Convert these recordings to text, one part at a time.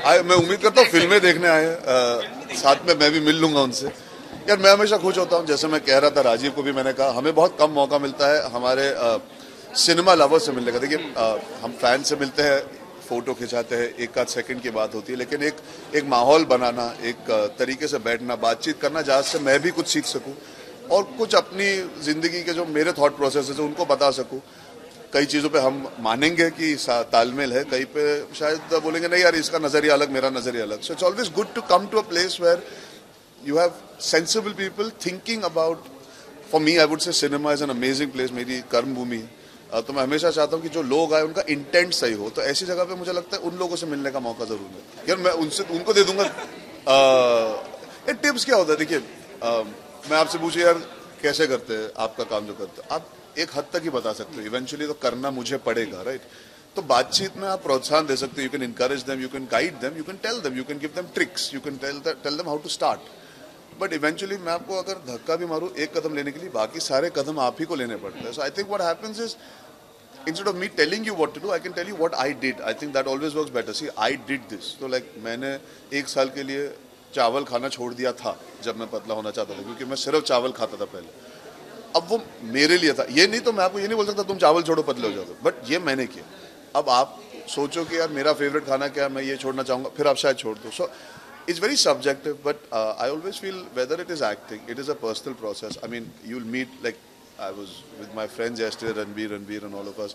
आए मैं उम्मीद करता हूँ फ़िल्में देखने आए। साथ में मैं भी मिल लूँगा उनसे। यार, मैं हमेशा खुश होता हूँ, जैसे मैं कह रहा था, राजीव को भी मैंने कहा, हमें बहुत कम मौका मिलता है हमारे सिनेमा लवर से मिलने का। देखिए हम फ़ैन से मिलते हैं फ़ोटो खिंचाते हैं, एक आध सेकंड की बात होती है, लेकिन एक एक माहौल बनाना, एक तरीके से बैठना, बातचीत करना, जहाँ से मैं भी कुछ सीख सकूँ और कुछ अपनी ज़िंदगी के जो मेरे थॉट प्रोसेस है उनको बता सकूँ। कई चीज़ों पे हम मानेंगे कि तालमेल है, कहीं पे शायद बोलेंगे, नहीं यार, इसका नज़रिया अलग, मेरा नज़रिया अलग. So it's always good to come to a place where you have sensible people thinking about for me I would say cinema is an amazing place मेरी कर्म भूमि तो मैं हमेशा चाहता हूँ कि जो लोग आए, उनका इंटेंट सही हो। तो ऐसी जगह पे मुझे लगता है उन लोगों से मिलने का मौका ज़रूर है। यार, मैं उनसे, उनको दे दूँगा। ये टिप्स क्या होता है? देखिए मैं आपसे पूछे, यार, कैसे करते हैं? आपका काम जो करते आप एक हद तक ही बता सकते हो इवेंचुअली तो करना मुझे पड़ेगा राइट तो बातचीत में आप प्रोत्साहन दे सकते हो you can encourage them you can guide them you can tell them you can give them tricks you can tell tell them how to start but eventually मैं आपको अगर धक्का भी मारूँ एक कदम लेने के लिए बाकी सारे कदम आप ही को लेने पड़ते हैं so I think what happens is instead of me telling you what to do, I can tell you what I did. I think that always works better. See, I did this. So like मैंने एक साल के लिए चावल खाना छोड़ दिया था जब मैं पतला होना चाहता था क्योंकि मैं सिर्फ़ चावल खाता था पहले अब वो मेरे लिए था। ये नहीं तो मैं आपको ये नहीं बोल सकता तुम चावल छोड़ो पतले हो जाओ बट ये मैंने किया। अब आप सोचो कि यार मेरा फेवरेट खाना क्या है मैं ये छोड़ना चाहूँगा फिर आप शायद छोड़ दो। So it's very subjective but I always feel whether it is acting it is a personal process I mean you will meet like I was with my friends yesterday, Ranveer, Ranveer, and all of us.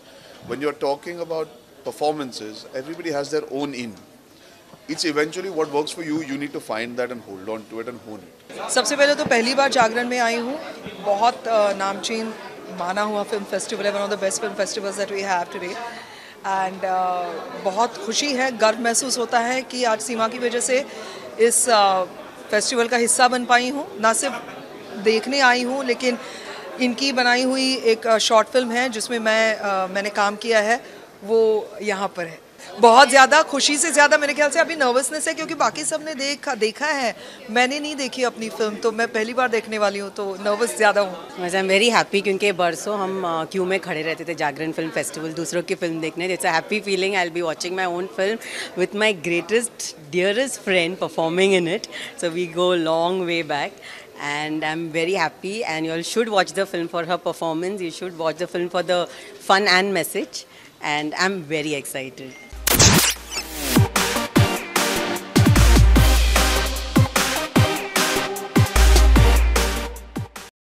When you're talking about performances, everybody has their own in. It's eventually what works for you. You need to find that and hold on to it and hone it. सबसे पहले तो पहली बार जागरण में आई हूँ बहुत नामचीन माना हुआ फ़िल्म फेस्टिवल है one of the best film festivals that we have today and बहुत खुशी है गर्व महसूस होता है कि आज सीमा की वजह से इस फेस्टिवल का हिस्सा बन पाई हूँ ना सिर्फ़ देखने आई हूँ लेकिन इनकी बनाई हुई एक शॉर्ट फ़िल्म है जिसमें मैं अ, मैंने काम किया है वो यहाँ पर है बहुत ज़्यादा खुशी से ज़्यादा मेरे ख्याल से अभी नर्वसनेस है, क्योंकि बाकी सबने देखा देखा है मैंने नहीं देखी अपनी फ़िल्म तो मैं पहली बार देखने वाली हूँ तो नर्वस ज़्यादा हूँ आई एम वेरी हैप्पी क्योंकि बरसों हम क्यू में खड़े रहते थे, जागरण फ़िल्म फेस्टिवल दूसरों की फ़िल्म देखने it's a happy feeling I'll be watching my own film with my greatest dearest friend performing in it so we go long way back and I'm very happy, and you all should watch the film for her performance. You should watch the film for the fun and message, and I'm very excited.